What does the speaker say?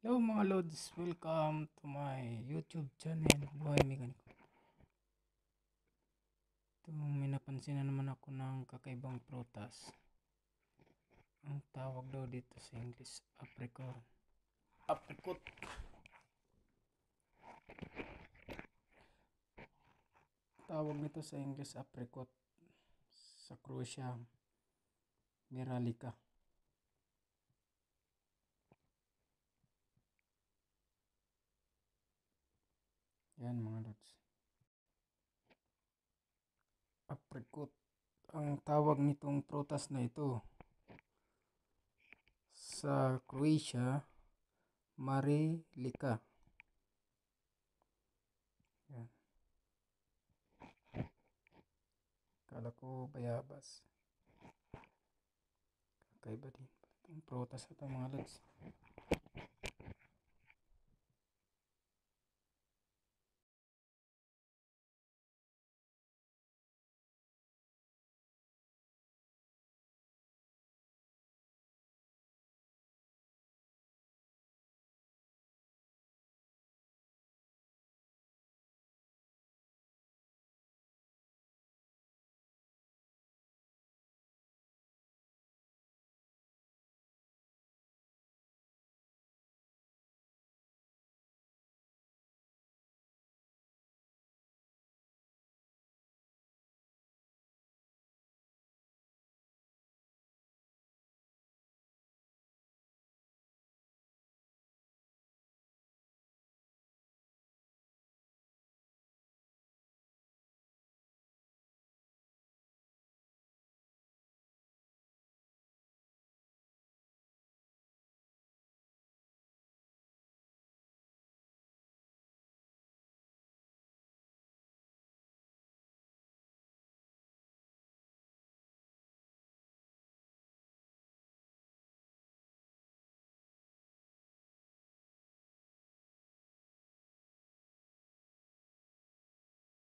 Hello mga lods, welcome to my YouTube channel, Buhay Mekaniko. Ito, may napansin na naman ako ng kakaibang prutas. Ang tawag daw dito sa English, apricot. Apricot. Tawag nito sa English, apricot. Sa Croatia, Miralica. Yan mga lods. Apricot. Ang tawag nitong prutas na ito sa Croatia, Marilica. Yan. Kala ko bayabas. Kakaiba din. Itong prutas ito mga lods.